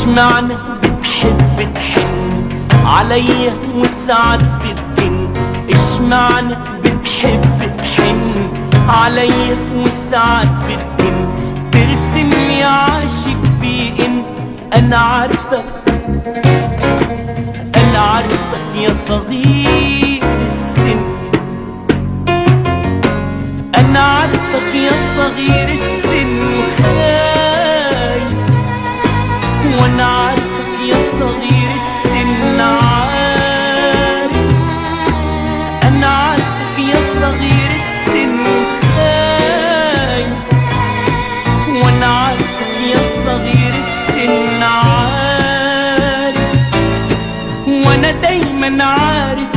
اشمعنى بتحب تحن عليا وساعات بتجن. اشمعنى بتحب تحن عليا وساعات بتجن. ترسمني عاشق بإن أنا عارفك أنا عارفك يا صغير السن. أنا عارفك يا صغير السن. صغير السن عاد أنا عارفك يا صغير السن خايف وأنا عارفك يا صغير السن عاد وأنا دايما عارف